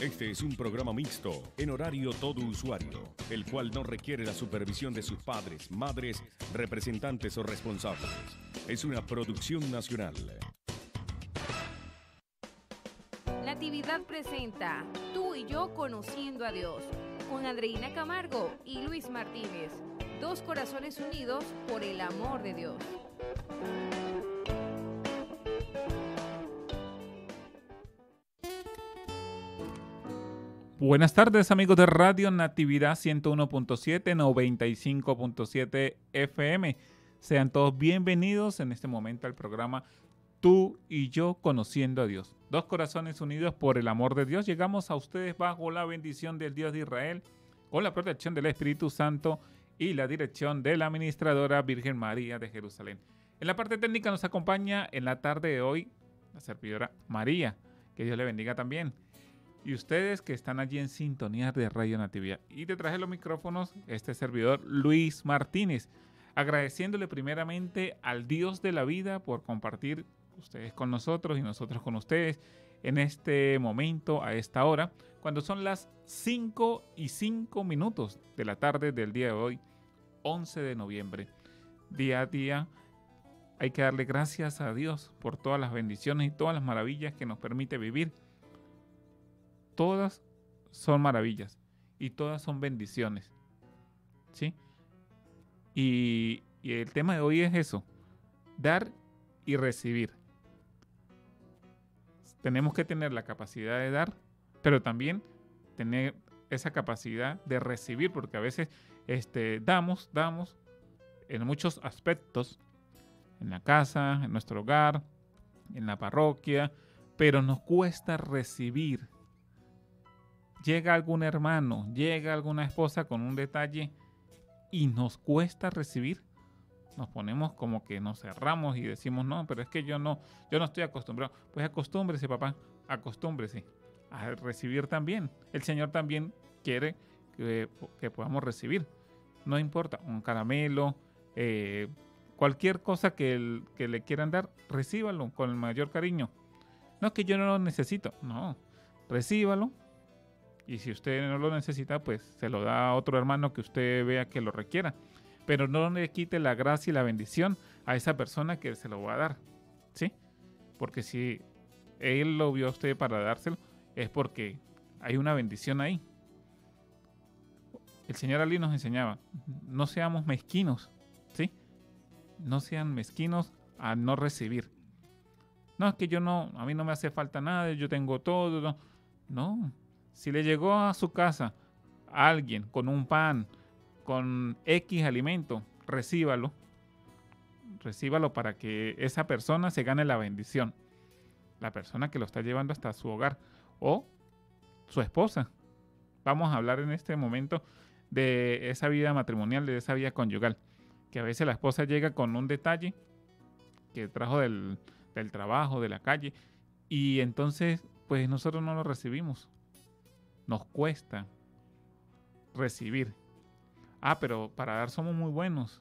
Este es un programa mixto, en horario todo usuario, el cual no requiere la supervisión de sus padres, madres, representantes o responsables. Es una producción nacional. Natividad presenta Tú y yo conociendo a Dios con Andreina Camargo y Luis Martínez. Dos corazones unidos por el amor de Dios. Buenas tardes amigos de Radio Natividad 101.7, 95.7 FM. Sean todos bienvenidos en este momento al programa Tú y yo conociendo a Dios. Dos corazones unidos por el amor de Dios. Llegamos a ustedes bajo la bendición del Dios de Israel, con la protección del Espíritu Santo y la dirección de la administradora Virgen María de Jerusalén. En la parte técnica nos acompaña en la tarde de hoy la servidora María. Que Dios le bendiga también y ustedes que están allí en sintonía de Radio Natividad. Y detrás de los micrófonos, este servidor Luis Martínez, agradeciéndole primeramente al Dios de la vida por compartir ustedes con nosotros y nosotros con ustedes en este momento, a esta hora, cuando son las 5 y 5 minutos de la tarde del día de hoy, 11 de noviembre. Día a día hay que darle gracias a Dios por todas las bendiciones y todas las maravillas que nos permite vivir todas son maravillas y todas son bendiciones. ¿Sí? Y, el tema de hoy es eso, dar y recibir. Tenemos que tener la capacidad de dar, pero también tener esa capacidad de recibir, porque a veces este, damos, damos en muchos aspectos, en la casa, en nuestro hogar, en la parroquia, pero nos cuesta recibir llega algún hermano, llega alguna esposa con un detalle y nos cuesta recibir, nos ponemos como que nos cerramos y decimos, no, pero es que yo no, yo no estoy acostumbrado. Pues acostúmbrese, papá, acostúmbrese a recibir también. El Señor también quiere que, podamos recibir. No importa, un caramelo, eh, cualquier cosa que, que le quieran dar, recíbalo con el mayor cariño. No es que yo no lo necesito, no, recíbalo y si usted no lo necesita, pues se lo da a otro hermano que usted vea que lo requiera. Pero no le quite la gracia y la bendición a esa persona que se lo va a dar. ¿Sí? Porque si él lo vio a usted para dárselo, es porque hay una bendición ahí. El Señor Ali nos enseñaba, no seamos mezquinos, ¿sí? No sean mezquinos a no recibir. No, es que yo no, a mí no me hace falta nada, yo tengo todo. No, no si le llegó a su casa alguien con un pan, con X alimento, recíbalo. Recíbalo para que esa persona se gane la bendición. La persona que lo está llevando hasta su hogar o su esposa. Vamos a hablar en este momento de esa vida matrimonial, de esa vida conyugal. Que a veces la esposa llega con un detalle que trajo del, del trabajo, de la calle, y entonces pues nosotros no lo recibimos nos cuesta recibir. Ah, pero para dar somos muy buenos.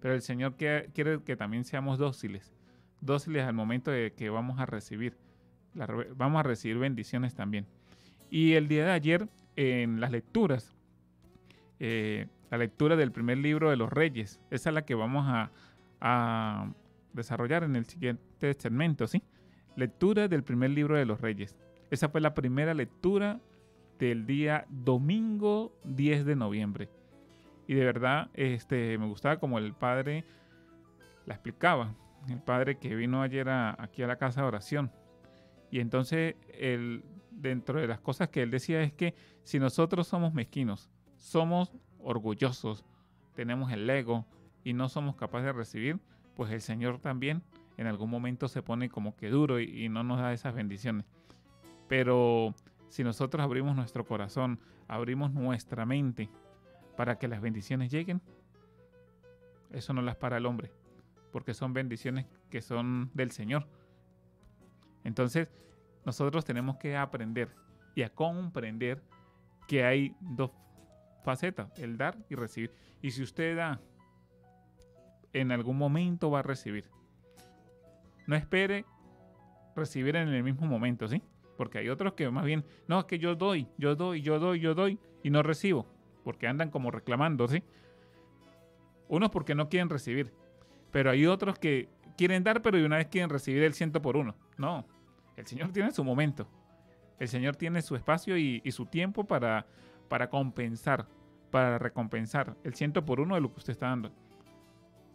Pero el Señor quiere, que también seamos dóciles. Dóciles al momento de que vamos a recibir. vamos a recibir bendiciones también. Y el día de ayer, en las lecturas, eh, la lectura del primer libro de los reyes, esa es la que vamos a, a desarrollar en el siguiente segmento, ¿sí? Lectura del primer libro de los reyes. Esa fue la primera lectura del día domingo 10 de noviembre. Y de verdad este, me gustaba como el padre la explicaba. El padre que vino ayer aquí a la casa de oración. Y entonces, el, dentro de las cosas que él decía es que si nosotros somos mezquinos, somos orgullosos, tenemos el ego y no somos capaces de recibir, pues el Señor también en algún momento se pone como que duro y no nos da esas bendiciones. Pero si nosotros abrimos nuestro corazón, abrimos nuestra mente para que las bendiciones lleguen, eso no las para el hombre, porque son bendiciones que son del Señor. Entonces, nosotros tenemos que aprender y a comprender que hay dos facetas, el dar y recibir. Y si usted da, en algún momento va a recibir. No espere recibir en el mismo momento, ¿sí? Porque hay otros que más bien, no, es que yo doy, yo doy, yo doy, yo doy y no recibo, porque andan como reclamando, ¿sí? Unos porque no quieren recibir, pero hay otros que quieren dar, pero de una vez quieren recibir el ciento por uno. No, el Señor tiene su momento. El Señor tiene su espacio y, su tiempo para, para compensar, para recompensar el ciento por uno de lo que usted está dando.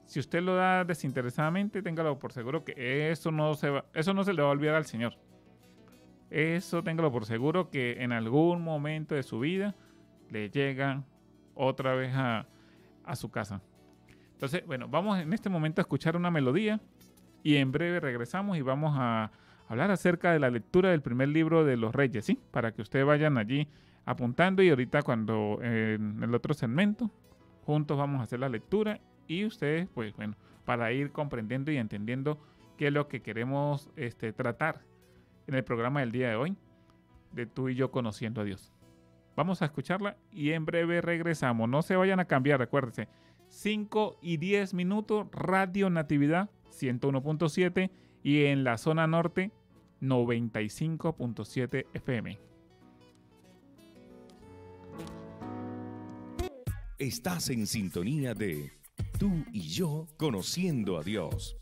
Si usted lo da desinteresadamente, téngalo por seguro que eso no se, eso no se le va a olvidar al Señor. Eso téngalo por seguro que en algún momento de su vida le llega otra vez a, a su casa. Entonces, bueno, vamos en este momento a escuchar una melodía y en breve regresamos y vamos a hablar acerca de la lectura del primer libro de los reyes, ¿sí? Para que ustedes vayan allí apuntando y ahorita cuando en el otro segmento juntos vamos a hacer la lectura y ustedes, pues bueno, para ir comprendiendo y entendiendo qué es lo que queremos este, tratar en el programa del día de hoy, de tú y yo conociendo a Dios. Vamos a escucharla y en breve regresamos. No se vayan a cambiar, acuérdense. 5 y 10 minutos, Radio Natividad 101.7 y en la zona norte 95.7 FM. Estás en sintonía de Tú y yo conociendo a Dios.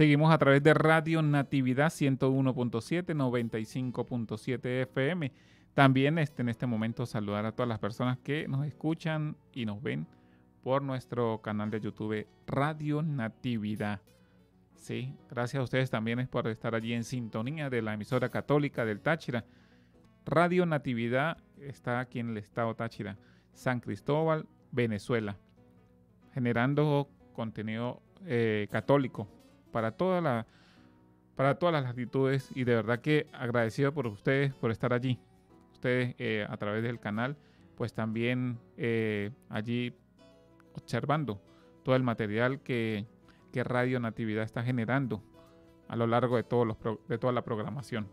Seguimos a través de Radio Natividad 101.7, 95.7 FM. También este, en este momento saludar a todas las personas que nos escuchan y nos ven por nuestro canal de YouTube Radio Natividad. Sí, gracias a ustedes también por estar allí en sintonía de la emisora católica del Táchira. Radio Natividad está aquí en el estado Táchira, San Cristóbal, Venezuela, generando contenido eh, católico para, toda la, para todas las latitudes y de verdad que agradecido por ustedes por estar allí. Ustedes eh, a través del canal, pues también eh, allí observando todo el material que, Radio Natividad está generando a lo largo de, todos los de toda la programación.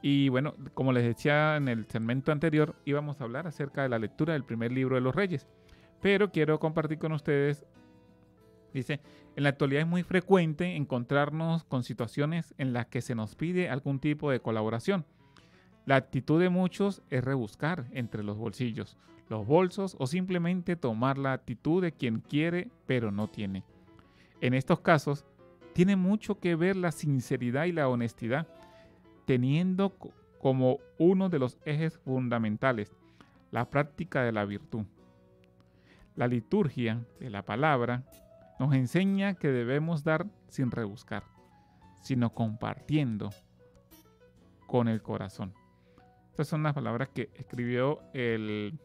Y bueno, como les decía en el segmento anterior, íbamos a hablar acerca de la lectura del primer libro de los reyes. Pero quiero compartir con ustedes, dice, en la actualidad es muy frecuente encontrarnos con situaciones en las que se nos pide algún tipo de colaboración. La actitud de muchos es rebuscar entre los bolsillos, los bolsos o simplemente tomar la actitud de quien quiere pero no tiene. En estos casos, tiene mucho que ver la sinceridad y la honestidad, teniendo como uno de los ejes fundamentales la práctica de la virtud. La liturgia de la palabra nos enseña que debemos dar sin rebuscar, sino compartiendo con el corazón. Estas son las palabras que escribió el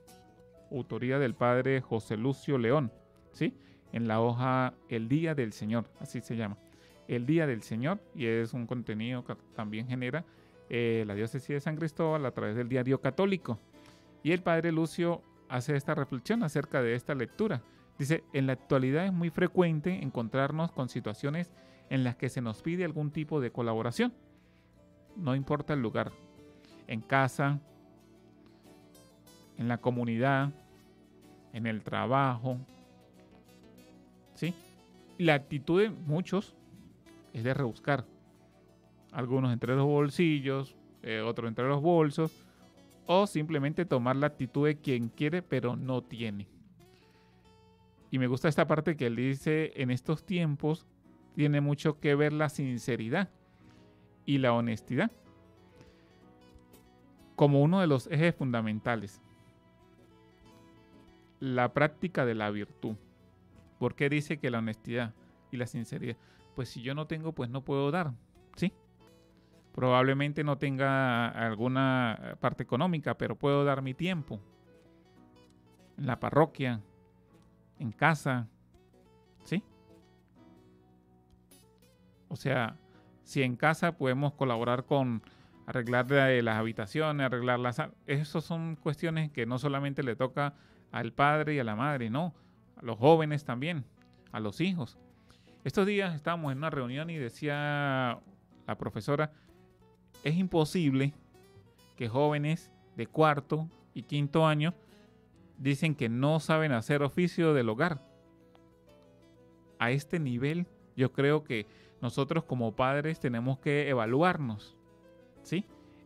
autoría del padre José Lucio León, ¿sí? En la hoja El Día del Señor, así se llama. El Día del Señor, y es un contenido que también genera eh, la diócesis de San Cristóbal a través del diario católico. Y el padre Lucio hace esta reflexión acerca de esta lectura. Dice, en la actualidad es muy frecuente encontrarnos con situaciones en las que se nos pide algún tipo de colaboración. No importa el lugar. En casa, en la comunidad, en el trabajo. ¿Sí? La actitud de muchos es de rebuscar. Algunos entre los bolsillos, eh, otros entre los bolsos, o simplemente tomar la actitud de quien quiere pero no tiene. Y me gusta esta parte que él dice, en estos tiempos tiene mucho que ver la sinceridad y la honestidad como uno de los ejes fundamentales la práctica de la virtud. ¿Por qué dice que la honestidad y la sinceridad? Pues si yo no tengo, pues no puedo dar, ¿sí? Probablemente no tenga alguna parte económica, pero puedo dar mi tiempo. En la parroquia, en casa, ¿sí? O sea, si en casa podemos colaborar con arreglar las habitaciones, arreglar las... Esas son cuestiones que no solamente le toca al padre y a la madre, no, a los jóvenes también, a los hijos. Estos días estábamos en una reunión y decía la profesora, es imposible que jóvenes de cuarto y quinto año dicen que no saben hacer oficio del hogar. A este nivel yo creo que nosotros como padres tenemos que evaluarnos, ¿sí?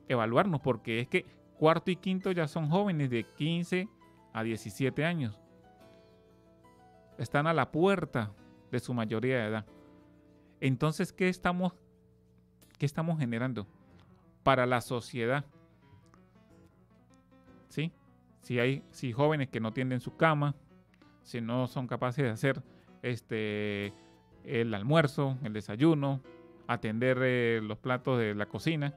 Evaluarnos porque es que cuarto y quinto ya son jóvenes de 15 a 17 años. Están a la puerta de su mayoría de edad. Entonces, ¿qué estamos, qué estamos generando para la sociedad? ¿Sí? Si hay si jóvenes que no tienden su cama, si no son capaces de hacer este el almuerzo, el desayuno, atender eh, los platos de la cocina.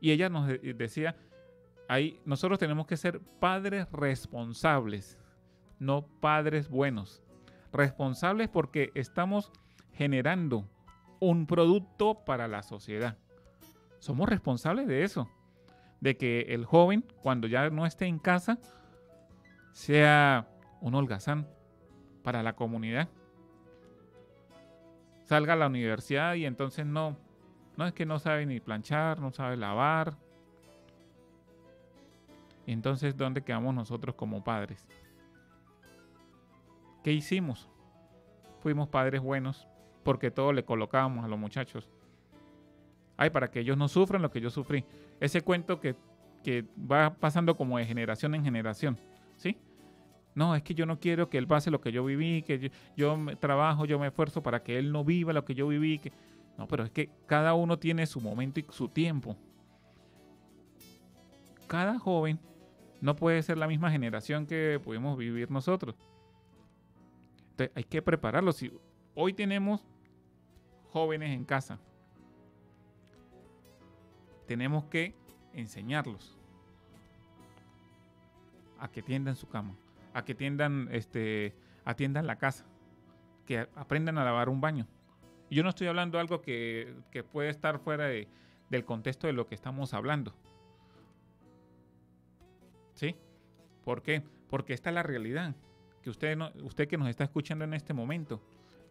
Y ella nos decía, ahí nosotros tenemos que ser padres responsables, no padres buenos. Responsables porque estamos generando un producto para la sociedad. Somos responsables de eso, de que el joven, cuando ya no esté en casa, sea un holgazán para la comunidad salga a la universidad y entonces no, no es que no sabe ni planchar, no sabe lavar. Entonces, ¿dónde quedamos nosotros como padres? ¿Qué hicimos? Fuimos padres buenos porque todo le colocábamos a los muchachos. Ay, para que ellos no sufran lo que yo sufrí. Ese cuento que, que va pasando como de generación en generación. ¿Sí? No, es que yo no quiero que él pase lo que yo viví, que yo, trabajo, yo me esfuerzo para que él no viva lo que yo viví. Que... No, pero es que cada uno tiene su momento y su tiempo. Cada joven no puede ser la misma generación que pudimos vivir nosotros. Entonces hay que prepararlos. Si hoy tenemos jóvenes en casa, tenemos que enseñarlos a que tiendan su cama a que tiendan, este, atiendan la casa, que aprendan a lavar un baño. Yo no estoy hablando de algo que, puede estar fuera del contexto de lo que estamos hablando. ¿Sí? ¿Por qué? Porque esta es la realidad. Que usted, no, usted que nos está escuchando en este momento.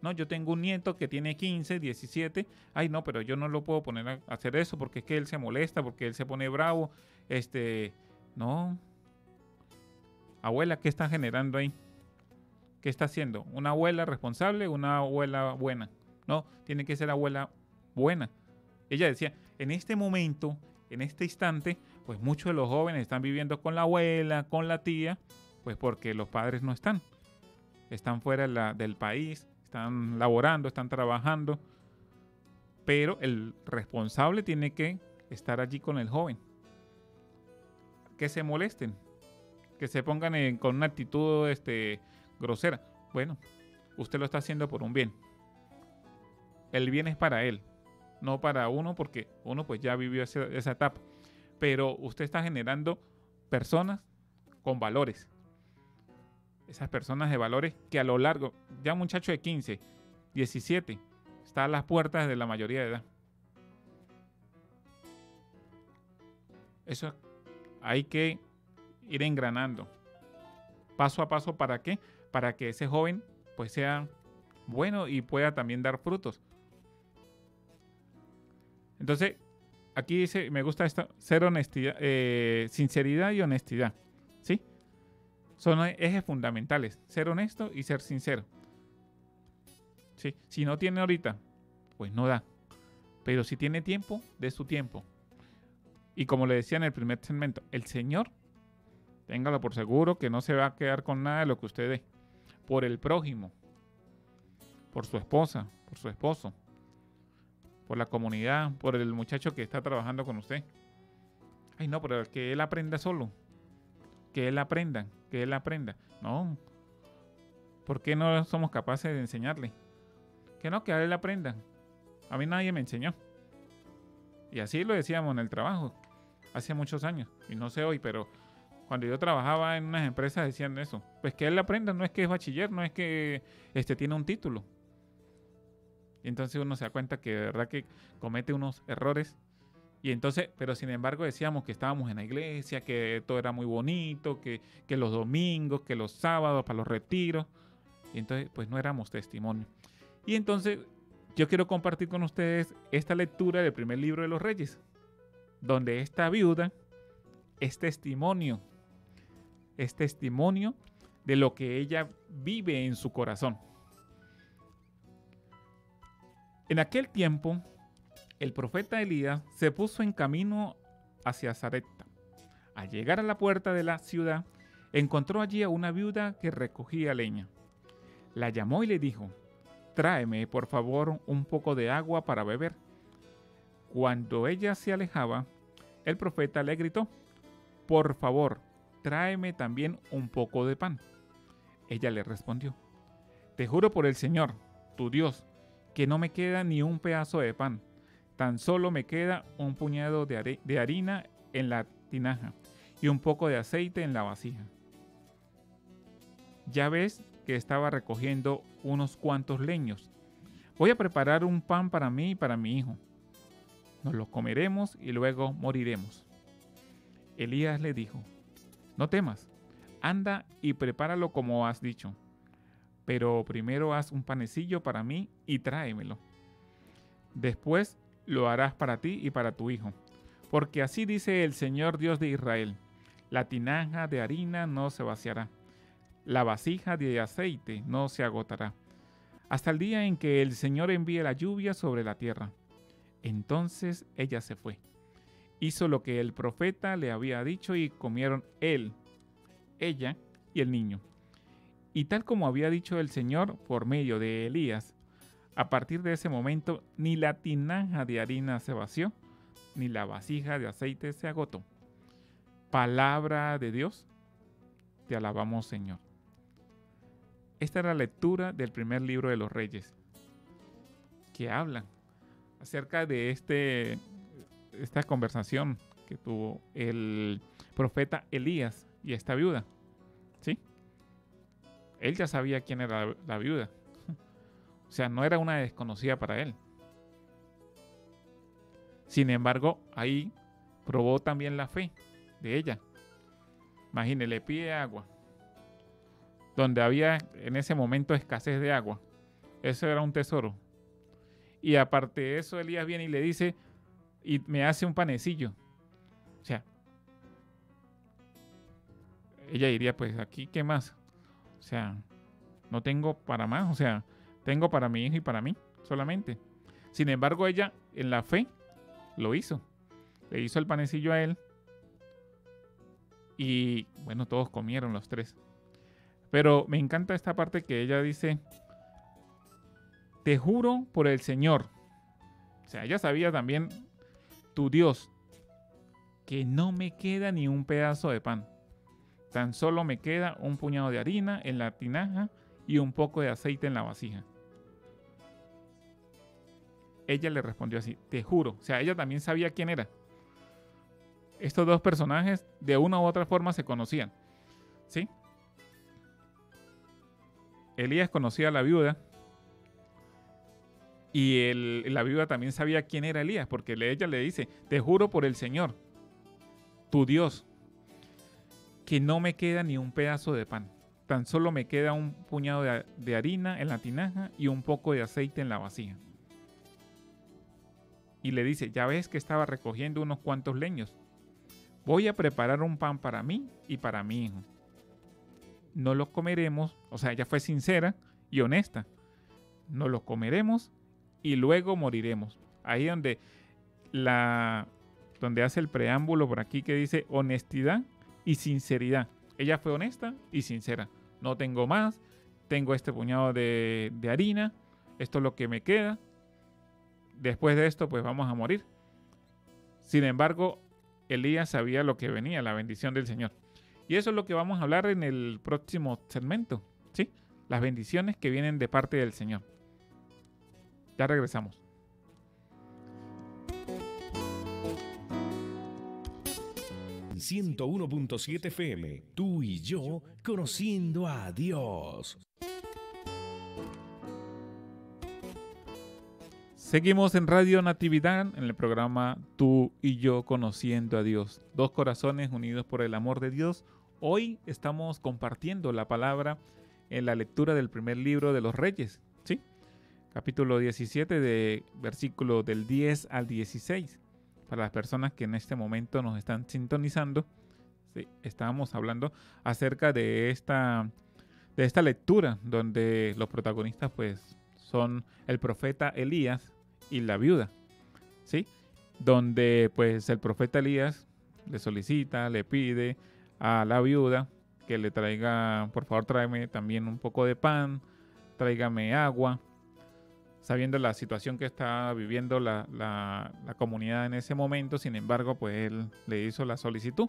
No, yo tengo un nieto que tiene 15, 17. Ay, no, pero yo no lo puedo poner a hacer eso porque es que él se molesta, porque él se pone bravo. Este, no, Abuela, ¿qué está generando ahí? ¿Qué está haciendo? ¿Una abuela responsable una abuela buena? No, tiene que ser abuela buena. Ella decía, en este momento, en este instante, pues muchos de los jóvenes están viviendo con la abuela, con la tía, pues porque los padres no están. Están fuera del país, están laborando, están trabajando. Pero el responsable tiene que estar allí con el joven. Que se molesten, que se pongan con una actitud este, grosera. Bueno, usted lo está haciendo por un bien. El bien es para él, no para uno, porque uno pues ya vivió esa, esa etapa. Pero usted está generando personas con valores. Esas personas de valores que a lo largo, ya muchacho de 15, 17, está a las puertas de la mayoría de edad. Eso hay que ir engranando. Paso a paso, ¿para qué? Para que ese joven pues sea bueno y pueda también dar frutos. Entonces, aquí dice, me gusta esto, ser honestidad, eh, sinceridad y honestidad. Son ejes fundamentales, ser honesto y ser sincero. ¿Sí? Si no tiene ahorita, pues no da. Pero si tiene tiempo, de su tiempo. Y como le decía en el primer segmento, el Señor Téngalo por seguro que no se va a quedar con nada de lo que usted dé. Por el prójimo, por su esposa, por su esposo, por la comunidad, por el muchacho que está trabajando con usted. Ay, no, pero que él aprenda solo. Que él aprenda, que él aprenda. No. ¿Por qué no somos capaces de enseñarle? Que no, que a él aprenda. A mí nadie me enseñó. Y así lo decíamos en el trabajo, hace muchos años. Y no sé hoy, pero cuando yo trabajaba en unas empresas decían eso. Pues que él aprenda, no es que es bachiller, no es que este, tiene un título. Y entonces uno se da cuenta que de verdad que comete unos errores. Y entonces, pero sin embargo decíamos que estábamos en la iglesia, que todo era muy bonito, que, que los domingos, que los sábados, para los retiros. Y entonces, pues no éramos testimonio. Y entonces, yo quiero compartir con ustedes esta lectura del primer libro de los reyes, donde esta viuda es testimonio es testimonio de lo que ella vive en su corazón. En aquel tiempo, el profeta Elías se puso en camino hacia Zarepta. Al llegar a la puerta de la ciudad, encontró allí a una viuda que recogía leña. La llamó y le dijo, tráeme por favor un poco de agua para beber. Cuando ella se alejaba, el profeta le gritó, por favor, tráeme también un poco de pan. Ella le respondió, te juro por el Señor, tu Dios, que no me queda ni un pedazo de pan, tan solo me queda un puñado de, de harina en la tinaja y un poco de aceite en la vasija. Ya ves que estaba recogiendo unos cuantos leños. Voy a preparar un pan para mí y para mi hijo. Nos lo comeremos y luego moriremos. Elías le dijo, no temas, anda y prepáralo como has dicho. Pero primero haz un panecillo para mí y tráemelo. Después lo harás para ti y para tu hijo. Porque así dice el Señor Dios de Israel, la tinaja de harina no se vaciará, la vasija de aceite no se agotará, hasta el día en que el Señor envíe la lluvia sobre la tierra. Entonces ella se fue. Hizo lo que el profeta le había dicho y comieron él, ella y el niño. Y tal como había dicho el Señor por medio de Elías, a partir de ese momento ni la tinaja de harina se vació, ni la vasija de aceite se agotó. Palabra de Dios, te alabamos Señor. Esta era la lectura del primer libro de los reyes, que hablan acerca de este, esta conversación que tuvo el profeta Elías y esta viuda. ¿Sí? Él ya sabía quién era la viuda. O sea, no era una desconocida para él. Sin embargo, ahí probó también la fe de ella. Imagínese, le pide agua donde había en ese momento escasez de agua. Eso era un tesoro. Y aparte de eso, Elías viene y le dice, y me hace un panecillo. O sea, ella diría, pues aquí, ¿qué más? O sea, no tengo para más, o sea, tengo para mi hijo y para mí solamente. Sin embargo, ella en la fe lo hizo. Le hizo el panecillo a él. Y bueno, todos comieron los tres. Pero me encanta esta parte que ella dice, te juro por el Señor. O sea, ella sabía también, tu Dios, que no me queda ni un pedazo de pan. Tan solo me queda un puñado de harina en la tinaja y un poco de aceite en la vasija. Ella le respondió así, te juro. O sea, ella también sabía quién era. Estos dos personajes de una u otra forma se conocían. ¿Sí? Elías conocía a la viuda y la viuda también sabía quién era Elías, porque ella le dice, te juro por el Señor, tu Dios, que no me queda ni un pedazo de pan. Tan solo me queda un puñado de, de harina en la tinaja y un poco de aceite en la vasija. Y le dice, ya ves que estaba recogiendo unos cuantos leños. Voy a preparar un pan para mí y para mi hijo no lo comeremos, o sea, ella fue sincera y honesta, no lo comeremos y luego moriremos. Ahí donde la donde hace el preámbulo por aquí que dice honestidad y sinceridad. Ella fue honesta y sincera. No tengo más, tengo este puñado de, de harina, esto es lo que me queda. Después de esto, pues vamos a morir. Sin embargo, Elías sabía lo que venía, la bendición del Señor. Y eso es lo que vamos a hablar en el próximo segmento, ¿sí? Las bendiciones que vienen de parte del Señor. Ya regresamos. ...101.7 FM... ...tú y yo... ...conociendo a Dios. Seguimos en Radio Natividad en el programa Tú y yo conociendo a Dios. Dos corazones unidos por el amor de Dios. Hoy estamos compartiendo la palabra en la lectura del primer libro de los Reyes, ¿sí? Capítulo 17 de versículo del 10 al 16. Para las personas que en este momento nos están sintonizando, ¿sí? estábamos hablando acerca de esta de esta lectura donde los protagonistas pues son el profeta Elías y la viuda, ¿sí? Donde pues el profeta Elías le solicita, le pide a la viuda que le traiga, por favor tráeme también un poco de pan, tráigame agua, sabiendo la situación que está viviendo la, la, comunidad en ese momento, sin embargo, pues él le hizo la solicitud.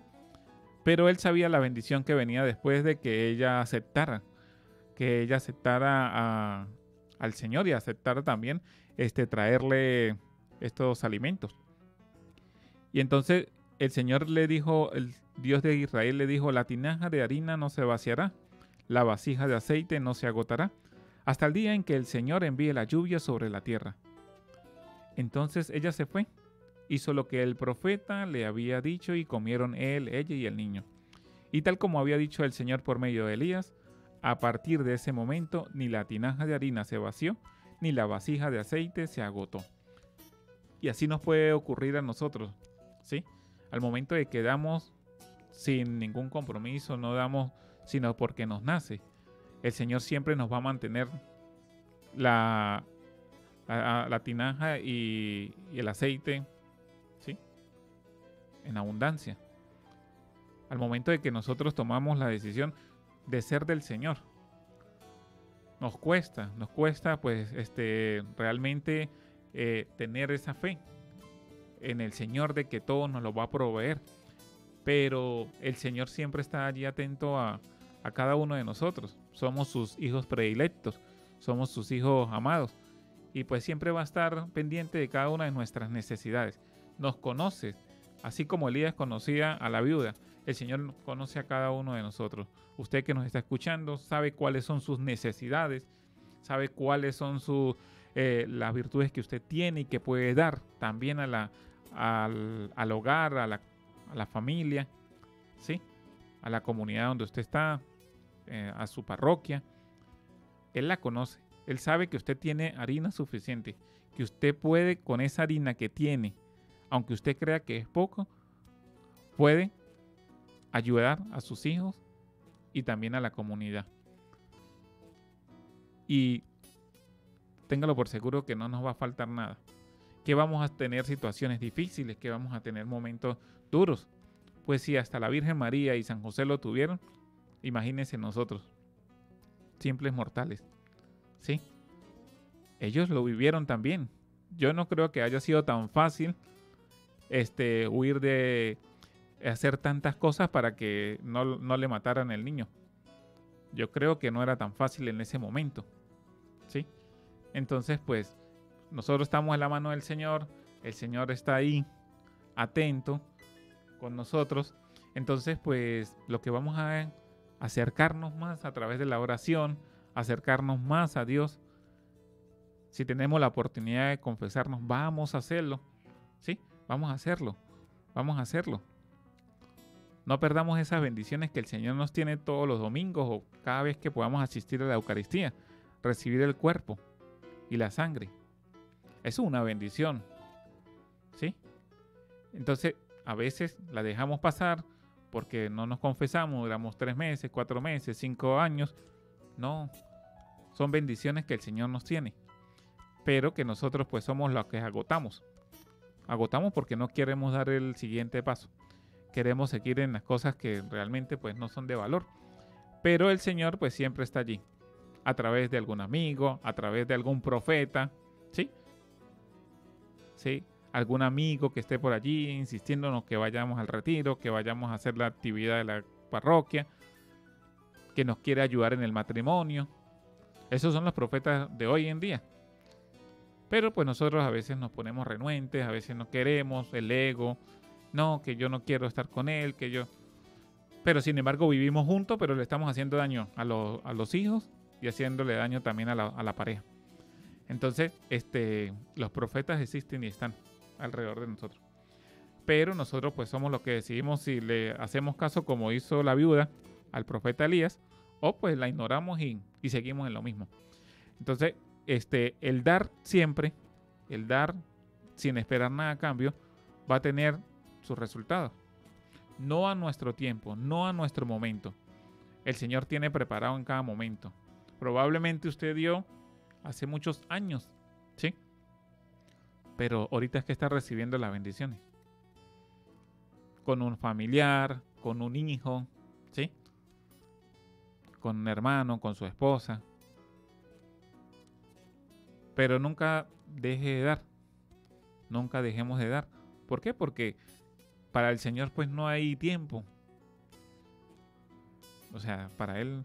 Pero él sabía la bendición que venía después de que ella aceptara, que ella aceptara al Señor y aceptara también este, traerle estos alimentos. Y entonces el Señor le dijo, el Dios de Israel le dijo, la tinaja de harina no se vaciará, la vasija de aceite no se agotará, hasta el día en que el Señor envíe la lluvia sobre la tierra. Entonces ella se fue, hizo lo que el profeta le había dicho y comieron él, ella y el niño. Y tal como había dicho el Señor por medio de Elías, a partir de ese momento ni la tinaja de harina se vació, ni la vasija de aceite se agotó. Y así nos puede ocurrir a nosotros, ¿sí? Al momento de que damos sin ningún compromiso, no damos sino porque nos nace el Señor siempre nos va a mantener la, la, tinaja y, el aceite ¿sí? en abundancia. Al momento de que nosotros tomamos la decisión de ser del Señor. Nos cuesta, nos cuesta pues este, realmente eh, tener esa fe en el Señor de que todo nos lo va a proveer. Pero el Señor siempre está allí atento a, a cada uno de nosotros. Somos sus hijos predilectos, somos sus hijos amados. Y pues siempre va a estar pendiente de cada una de nuestras necesidades. Nos conoce, así como Elías conocía a la viuda. El Señor conoce a cada uno de nosotros. Usted que nos está escuchando sabe cuáles son sus necesidades, sabe cuáles son sus, eh, las virtudes que usted tiene y que puede dar también a la, al, al hogar, a la, a la familia, ¿sí? a la comunidad donde usted está, eh, a su parroquia. Él la conoce. Él sabe que usted tiene harina suficiente, que usted puede con esa harina que tiene, aunque usted crea que es poco, puede ayudar a sus hijos y también a la comunidad. Y téngalo por seguro que no nos va a faltar nada. Que vamos a tener situaciones difíciles, que vamos a tener momentos duros. Pues si hasta la Virgen María y San José lo tuvieron, Imagínense nosotros, simples mortales. ¿Sí? Ellos lo vivieron también. Yo no creo que haya sido tan fácil este, huir de hacer tantas cosas para que no, no le mataran el niño. Yo creo que no era tan fácil en ese momento. ¿Sí? Entonces, pues, nosotros estamos en la mano del Señor, el Señor está ahí, atento con nosotros. Entonces, pues, lo que vamos a acercarnos más a través de la oración, acercarnos más a Dios. Si tenemos la oportunidad de confesarnos, vamos a hacerlo. ¿Sí? Vamos a hacerlo. Vamos a hacerlo. No perdamos esas bendiciones que el Señor nos tiene todos los domingos o cada vez que podamos asistir a la Eucaristía, recibir el cuerpo y la sangre. Es una bendición. ¿Sí? Entonces, a veces la dejamos pasar porque no nos confesamos, duramos tres meses, cuatro meses, cinco años. No, son bendiciones que el Señor nos tiene, pero que nosotros pues somos los que agotamos. Agotamos porque no queremos dar el siguiente paso. Queremos seguir en las cosas que realmente pues no son de valor. Pero el Señor pues siempre está allí, a través de algún amigo, a través de algún profeta, ¿sí? ¿Sí? algún amigo que esté por allí insistiéndonos que vayamos al retiro, que vayamos a hacer la actividad de la parroquia, que nos quiere ayudar en el matrimonio. Esos son los profetas de hoy en día. Pero pues nosotros a veces nos ponemos renuentes, a veces no queremos, el ego, no, que yo no quiero estar con él, que yo... Pero sin embargo vivimos juntos, pero le estamos haciendo daño a, los hijos y haciéndole daño también a la, a la pareja. Entonces, este, los profetas existen y están alrededor de nosotros. Pero nosotros pues somos los que decidimos si le hacemos caso como hizo la viuda al profeta Elías o pues la ignoramos y, seguimos en lo mismo. Entonces, este, el dar siempre, el dar sin esperar nada a cambio, va a tener sus resultados. No a nuestro tiempo, no a nuestro momento. El Señor tiene preparado en cada momento. Probablemente usted dio hace muchos años, ¿sí? Pero ahorita es que está recibiendo las bendiciones. Con un familiar, con un hijo, ¿sí? Con un hermano, con su esposa. Pero nunca deje de dar. Nunca dejemos de dar. ¿Por qué? Porque para el Señor pues no hay tiempo. O sea, para Él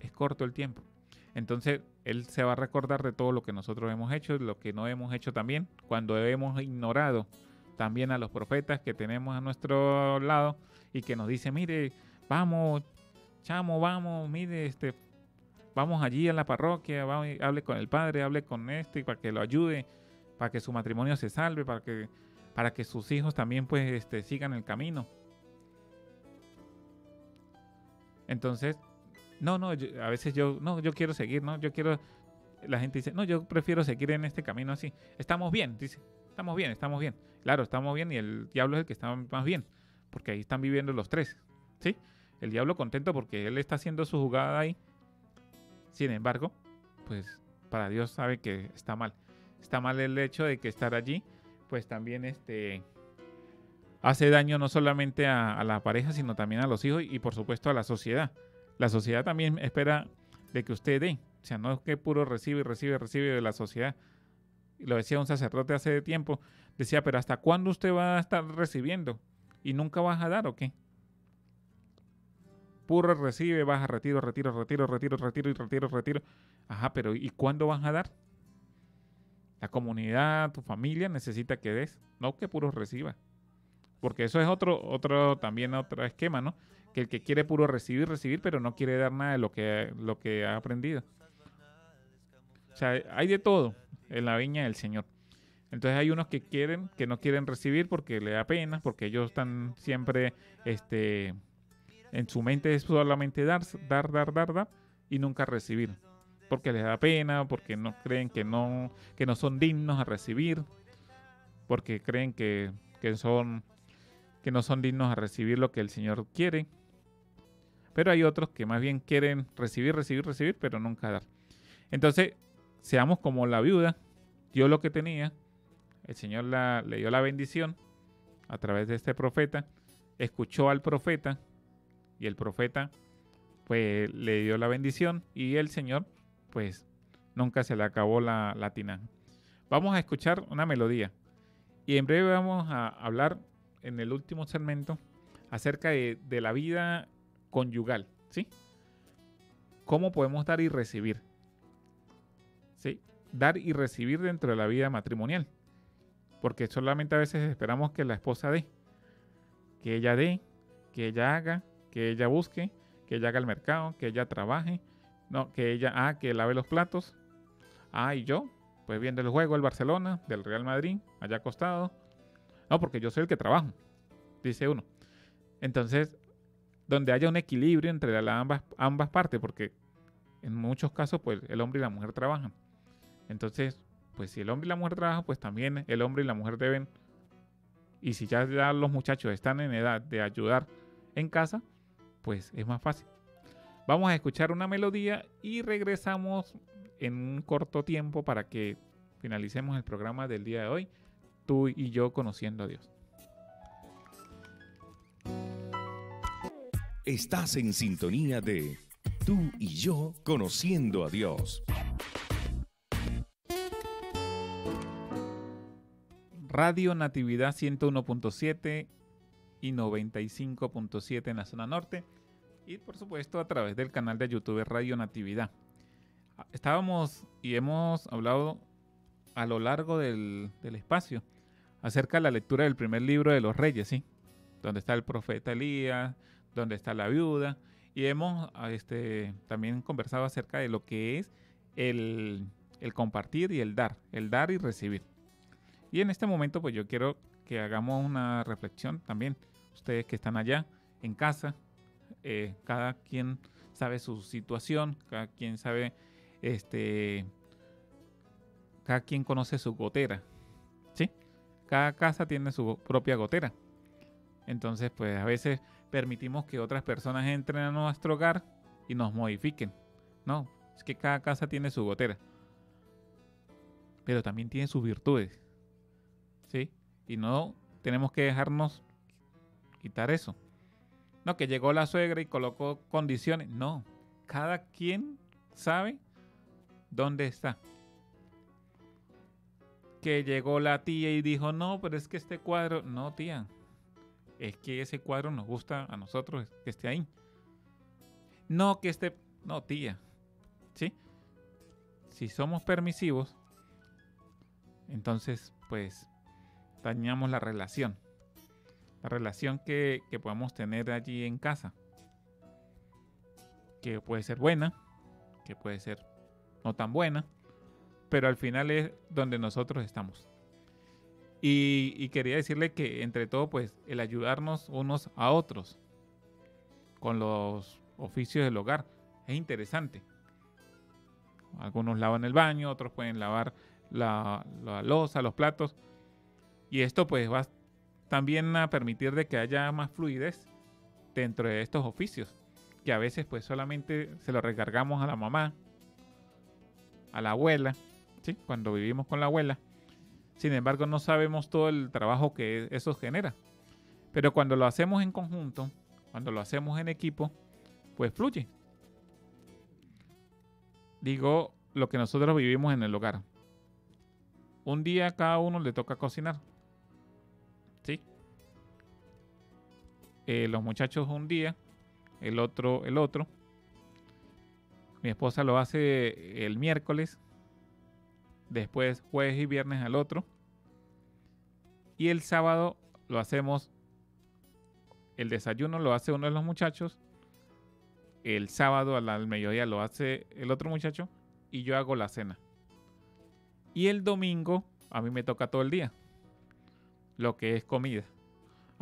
es corto el tiempo. Entonces, Él se va a recordar de todo lo que nosotros hemos hecho, lo que no hemos hecho también, cuando hemos ignorado también a los profetas que tenemos a nuestro lado y que nos dice, mire, vamos, chamo, vamos, mire, este, vamos allí a la parroquia, hable con el padre, hable con este para que lo ayude, para que su matrimonio se salve, para que, para que sus hijos también pues este, sigan el camino. Entonces, no, no, a veces yo, no, yo quiero seguir, no, yo quiero, la gente dice, no, yo prefiero seguir en este camino así. Estamos bien, dice, estamos bien, estamos bien. Claro, estamos bien y el diablo es el que está más bien, porque ahí están viviendo los tres, ¿sí? El diablo contento porque él está haciendo su jugada ahí. Sin embargo, pues para Dios sabe que está mal. Está mal el hecho de que estar allí, pues también este hace daño no solamente a, a la pareja, sino también a los hijos y por supuesto a la sociedad. La sociedad también espera de que usted dé. O sea, no es que puro recibe, recibe, recibe de la sociedad. Lo decía un sacerdote hace tiempo. Decía, pero ¿hasta cuándo usted va a estar recibiendo? ¿Y nunca vas a dar o qué? Puro recibe, baja, retiro, retiro, retiro, retiro, retiro y retiro, retiro. Ajá, pero ¿y cuándo vas a dar? La comunidad, tu familia necesita que des, no que puro reciba. Porque eso es otro, otro, también otro esquema, ¿no? que el que quiere puro recibir, recibir, pero no quiere dar nada de lo que, lo que ha aprendido. O sea, hay de todo en la viña del Señor. Entonces hay unos que quieren, que no quieren recibir porque le da pena, porque ellos están siempre, este, en su mente es solamente dar, dar, dar, dar, dar y nunca recibir, porque les da pena, porque no creen que no, que no son dignos a recibir, porque creen que, que son, que no son dignos a recibir lo que el Señor quiere. Pero hay otros que más bien quieren recibir, recibir, recibir, pero nunca dar. Entonces, seamos como la viuda, dio lo que tenía, el Señor le dio la bendición a través de este profeta, escuchó al profeta y el profeta pues le dio la bendición y el Señor pues nunca se le acabó la, latina. Vamos a escuchar una melodía y en breve vamos a hablar en el último segmento acerca de, de la vida conyugal, ¿sí? ¿Cómo podemos dar y recibir? ¿Sí? Dar y recibir dentro de la vida matrimonial. Porque solamente a veces esperamos que la esposa dé, que ella dé, que ella haga, que ella busque, que ella haga el mercado, que ella trabaje, no, que ella, ah, que lave los platos. Ah, y yo, pues viendo el juego del Barcelona, del Real Madrid, allá acostado. No, porque yo soy el que trabajo, dice uno. Entonces, donde haya un equilibrio entre ambas, ambas partes, porque en muchos casos pues el hombre y la mujer trabajan. Entonces, pues si el hombre y la mujer trabajan, pues también el hombre y la mujer deben, y si ya, los muchachos están en edad de ayudar en casa, pues es más fácil. Vamos a escuchar una melodía y regresamos en un corto tiempo para que finalicemos el programa del día de hoy, tú y yo conociendo a Dios. Estás en sintonía de Tú y yo conociendo a Dios. Radio Natividad 101.7 y 95.7 en la zona norte. Y por supuesto a través del canal de YouTube Radio Natividad. Estábamos y hemos hablado a lo largo del, del espacio acerca de la lectura del primer libro de los reyes, ¿sí? Donde está el profeta Elías, donde está la viuda. Y hemos ah, este, también conversado acerca de lo que es el, compartir y el dar, el dar y recibir. Y en este momento pues yo quiero que hagamos una reflexión también, ustedes que están allá en casa, eh, cada quien sabe su situación, cada quien sabe, este, cada quien conoce su gotera, ¿sí? Cada casa tiene su propia gotera. Entonces, pues a veces permitimos que otras personas entren a nuestro hogar y nos modifiquen. No, Es que cada casa tiene su gotera. Pero también tiene sus virtudes. ¿Sí? Y no tenemos que dejarnos quitar eso. No, que llegó la suegra y colocó condiciones. No, cada quien sabe dónde está. Que llegó la tía y dijo, no, pero es que este cuadro, no, tía, es que ese cuadro nos gusta a nosotros que esté ahí. No, que esté, no, tía, ¿sí? Si somos permisivos, entonces, pues, dañamos la relación. La relación que, que podamos tener allí en casa. Que puede ser buena, que puede ser no tan buena, pero al final es donde nosotros estamos. Y, quería decirle que entre todo, pues el ayudarnos unos a otros con los oficios del hogar es interesante. Algunos lavan el baño, otros pueden lavar la, la losa, los platos. Y esto pues va también a permitir de que haya más fluidez dentro de estos oficios. Que a veces pues solamente se lo recargamos a la mamá, a la abuela, ¿sí? cuando vivimos con la abuela. Sin embargo, no sabemos todo el trabajo que eso genera. Pero cuando lo hacemos en conjunto, cuando lo hacemos en equipo, pues fluye. Digo lo que nosotros vivimos en el hogar. Un día cada uno le toca cocinar. Eh, los muchachos un día, el otro el otro. Mi esposa lo hace el miércoles, después jueves y viernes al otro. Y el sábado lo hacemos, el desayuno lo hace uno de los muchachos, el sábado al, mediodía lo hace el otro muchacho y yo hago la cena. Y el domingo a mí me toca todo el día, lo que es comida,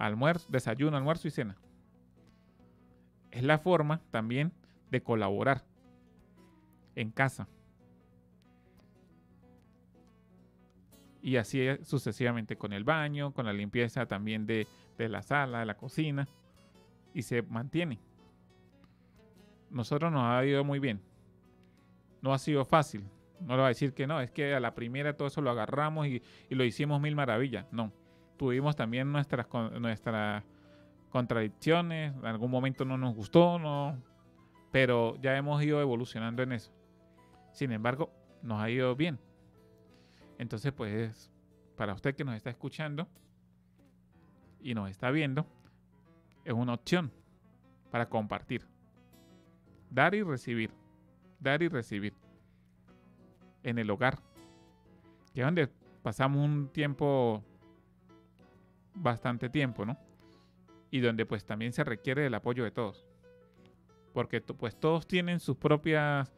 almuerzo, desayuno, almuerzo y cena. Es la forma también de colaborar en casa. Y así sucesivamente con el baño, con la limpieza también de, la sala, de la cocina. Y se mantiene. Nosotros nos ha ido muy bien. No ha sido fácil. No le voy a decir que no, es que a la primera todo eso lo agarramos y, lo hicimos mil maravillas. No. Tuvimos también nuestras, nuestras contradicciones. En algún momento no nos gustó, no. Pero ya hemos ido evolucionando en eso. Sin embargo, nos ha ido bien. Entonces, pues, para usted que nos está escuchando y nos está viendo, es una opción para compartir. Dar y recibir. Dar y recibir. En el hogar. Que es donde pasamos un tiempo, bastante tiempo, ¿no? Y donde pues también se requiere el apoyo de todos. Porque pues todos tienen sus propias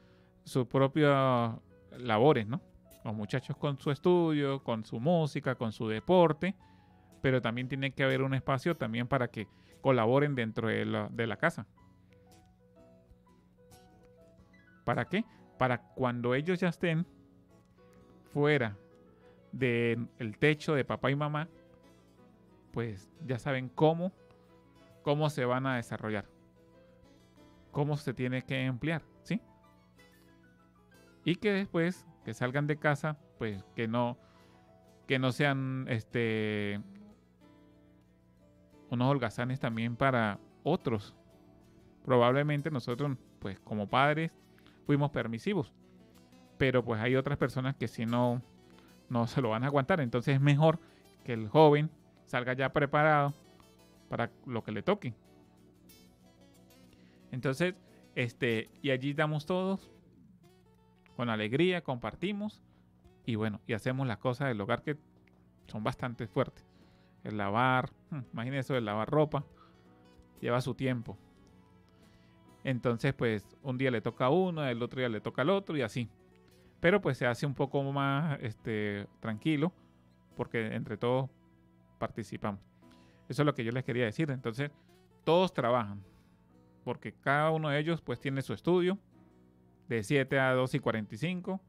sus propias labores, ¿no? Los muchachos con su estudio, con su música, con su deporte, pero también tiene que haber un espacio también para que colaboren dentro de la, casa. ¿Para qué? Para cuando ellos ya estén fuera del techo de papá y mamá, pues ya saben cómo, cómo se van a desarrollar, cómo se tiene que emplear y que después que salgan de casa, pues que no que no sean este unos holgazanes también para otros. Probablemente nosotros, pues como padres, fuimos permisivos, pero pues hay otras personas que si no no se lo van a aguantar, entonces es mejor que el joven salga ya preparado para lo que le toque. Entonces, este, y allí damos todos con alegría, compartimos y bueno, y hacemos las cosas del hogar que son bastante fuertes. El lavar, hmm, imagínense eso, el lavar ropa, lleva su tiempo. Entonces, pues un día le toca a uno, el otro día le toca al otro y así. Pero pues se hace un poco más este, tranquilo porque entre todos participamos. Eso es lo que yo les quería decir. Entonces, todos trabajan porque cada uno de ellos pues tiene su estudio, de 7 a 2 y 45.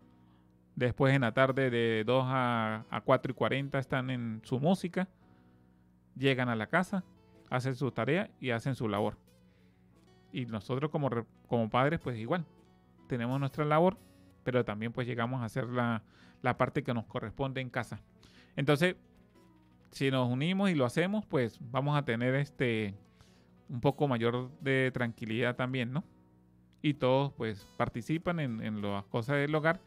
Después en la tarde de 2 a, a 4 y 40 están en su música. Llegan a la casa, hacen su tarea y hacen su labor. Y nosotros como, como padres pues igual. tenemos nuestra labor, pero también pues llegamos a hacer la, la parte que nos corresponde en casa. Entonces, si nos unimos y lo hacemos, pues vamos a tener este un poco mayor de tranquilidad también, ¿no? Y todos pues participan en, en las cosas del hogar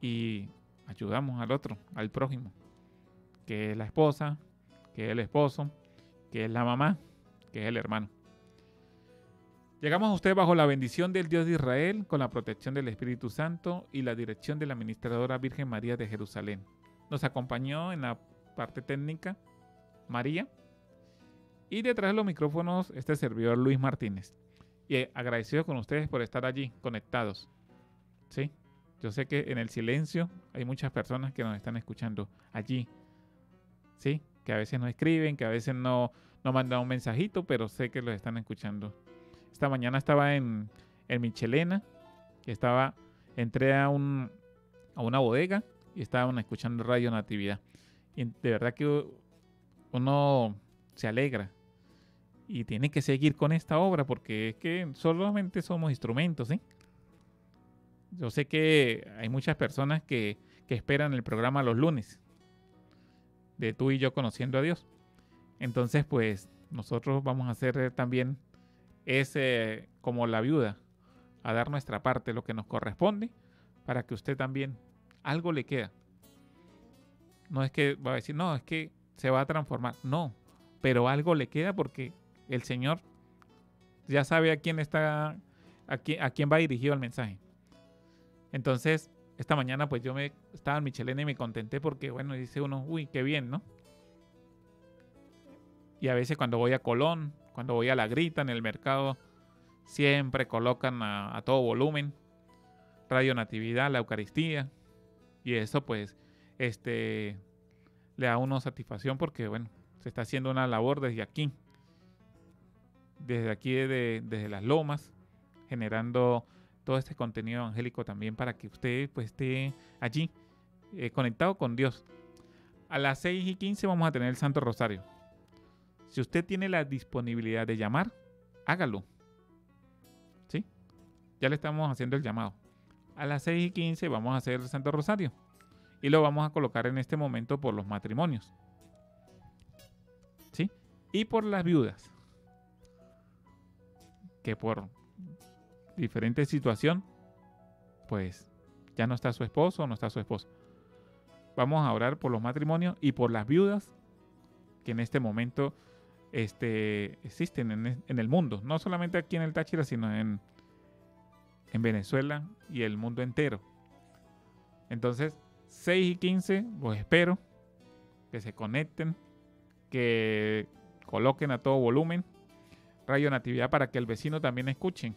y ayudamos al otro, al prójimo, que es la esposa, que es el esposo, que es la mamá, que es el hermano. Llegamos a usted bajo la bendición del Dios de Israel, con la protección del Espíritu Santo y la dirección de la Administradora Virgen María de Jerusalén. Nos acompañó en la parte técnica María y detrás de los micrófonos este servidor Luis Martínez. Y agradecido con ustedes por estar allí conectados. ¿Sí? Yo sé que en el silencio hay muchas personas que nos están escuchando allí. ¿Sí? Que a veces no escriben, que a veces no, no mandan un mensajito, pero sé que los están escuchando. Esta mañana estaba en, en Michelena, estaba, entré a, un, a una bodega y estaban escuchando Radio Natividad. Y de verdad que uno se alegra y tiene que seguir con esta obra porque es que solamente somos instrumentos, ¿sí? Yo sé que hay muchas personas que, que esperan el programa los lunes de tú y yo conociendo a Dios. Entonces, pues nosotros vamos a hacer también es eh, como la viuda, a dar nuestra parte, lo que nos corresponde, para que usted también algo le queda. No es que va a decir, no, es que se va a transformar. No, pero algo le queda porque el Señor ya sabe a quién está, a quién, a quién va dirigido el mensaje. Entonces, esta mañana pues yo me estaba en Michelena y me contenté porque, bueno, dice uno, uy, qué bien, ¿no? Y a veces cuando voy a Colón, cuando voy a la grita en el mercado, siempre colocan a, todo volumen Radio Natividad, la Eucaristía. Y eso pues este, le da uno satisfacción porque bueno, se está haciendo una labor desde aquí. Desde aquí, desde las lomas, generando todo este contenido evangélico también para que usted pues esté allí eh, conectado con Dios. A las 6 y 15 vamos a tener el Santo Rosario. Si usted tiene la disponibilidad de llamar, hágalo. ¿Sí? Ya le estamos haciendo el llamado. A las 6 y 15 vamos a hacer el Santo Rosario. Y lo vamos a colocar en este momento por los matrimonios. ¿Sí? Y por las viudas. Que por diferente situación, pues ya no está su esposo o no está su esposa. Vamos a orar por los matrimonios y por las viudas que en este momento este, existen en, el mundo, no solamente aquí en el Táchira, sino en, en Venezuela y el mundo entero. Entonces, 6 y 15, los espero que se conecten, que coloquen a todo volumen Radio Natividad para que el vecino también escuchen.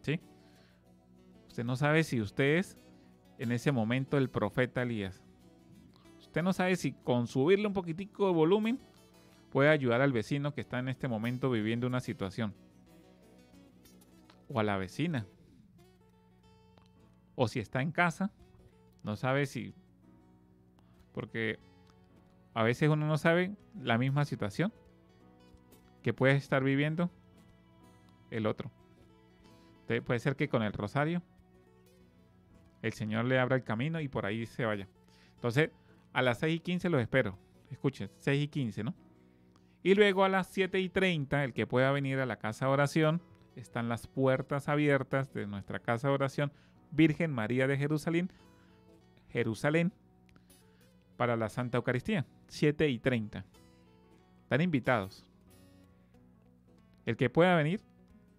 ¿Sí? Usted no sabe si usted es en ese momento el profeta Elías. Usted no sabe si con subirle un poquitico de volumen puede ayudar al vecino que está en este momento viviendo una situación. O a la vecina. O si está en casa, no sabe si... Porque a veces uno no sabe la misma situación que puede estar viviendo el otro. puede ser que con el rosario el Señor le abra el camino y por ahí se vaya. Entonces, a las 6 y 15 los espero. Escuchen, 6 y 15, ¿no? Y luego a las 7 y 30, el que pueda venir a la casa de oración, están las puertas abiertas de nuestra casa de oración Virgen María de Jerusalén, Jerusalén, para la Santa Eucaristía, 7 y 30. Están invitados. El que pueda venir,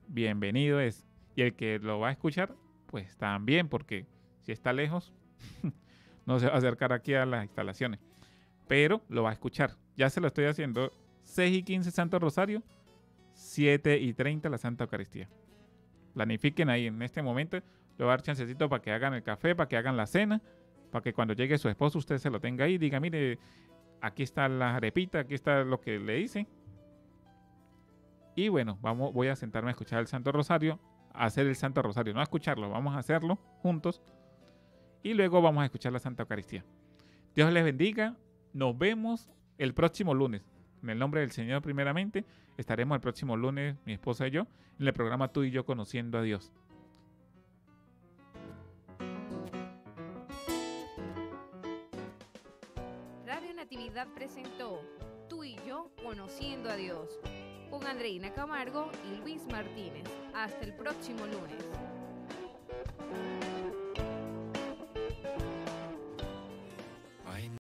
bienvenido es. Y el que lo va a escuchar, pues también, porque si está lejos, no se va a acercar aquí a las instalaciones. Pero lo va a escuchar. Ya se lo estoy haciendo 6 y 15 Santo Rosario, 7 y 30 la Santa Eucaristía. Planifiquen ahí en este momento. Le voy a dar chancecito para que hagan el café, para que hagan la cena, para que cuando llegue su esposo usted se lo tenga ahí y diga, mire, aquí está la arepita, aquí está lo que le hice. Y bueno, vamos, voy a sentarme a escuchar el Santo Rosario, a hacer el Santo Rosario, no a escucharlo, vamos a hacerlo juntos. Y luego vamos a escuchar la Santa Eucaristía. Dios les bendiga. Nos vemos el próximo lunes. En el nombre del Señor, primeramente, estaremos el próximo lunes, mi esposa y yo, en el programa Tú y yo conociendo a Dios. Presentó Tú y yo conociendo a Dios con Andreina Camargo y Luis Martínez. Hasta el próximo lunes.